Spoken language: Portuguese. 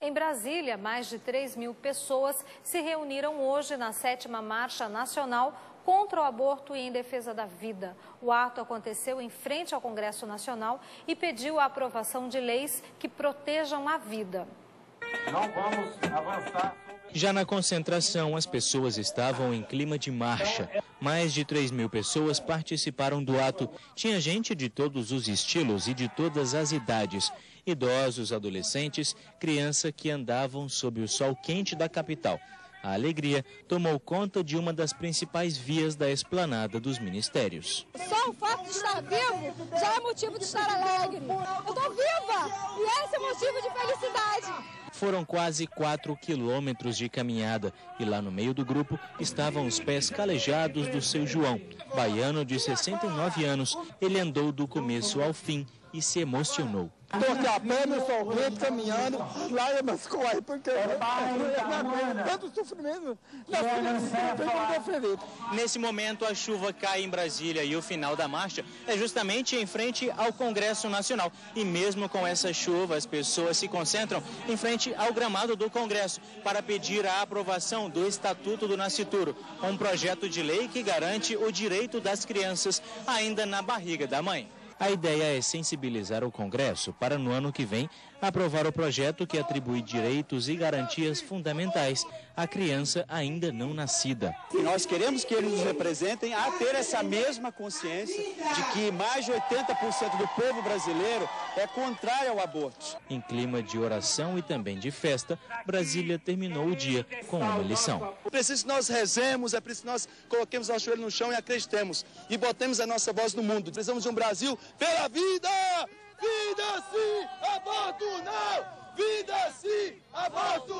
Em Brasília, mais de 3 mil pessoas se reuniram hoje na sétima Marcha Nacional contra o aborto e em defesa da vida. O ato aconteceu em frente ao Congresso Nacional e pediu a aprovação de leis que protejam a vida. Não vamos avançar. Já na concentração, as pessoas estavam em clima de marcha. Mais de 3 mil pessoas participaram do ato. Tinha gente de todos os estilos e de todas as idades idosos, adolescentes, crianças que andavam sob o sol quente da capital. A alegria tomou conta de uma das principais vias da esplanada dos ministérios. Só o fato de estar vivo já é motivo de estar alegre. Eu estou viva e esse é motivo de felicidade. Foram quase 4 quilômetros de caminhada e lá no meio do grupo estavam os pés calejados do seu João, baiano de 69 anos. Ele andou do começo ao fim e se emocionou. Estou aqui a pé no sol quente, caminhando, lágrimas correm, porque não tanto sofrimento. Na frente Nesse momento, a chuva cai em Brasília e o final da marcha é justamente em frente ao Congresso Nacional. E mesmo com essa chuva, as pessoas se concentram em frente ao gramado do Congresso para pedir a aprovação do Estatuto do Nascituro, um projeto de lei que garante o direito das crianças ainda na barriga da mãe. A ideia é sensibilizar o Congresso para, no ano que vem, aprovar o projeto que atribui direitos e garantias fundamentais à criança ainda não nascida. E nós queremos que eles nos representem a ter essa mesma consciência de que mais de 80% do povo brasileiro é contrário ao aborto. Em clima de oração e também de festa, Brasília terminou o dia com uma lição. É preciso que nós rezemos, é preciso que nós coloquemos nosso joelho no chão e acreditemos e botemos a nossa voz no mundo. Precisamos de um Brasil pela vida! Vida sim, aborto não! Vida sim, aborto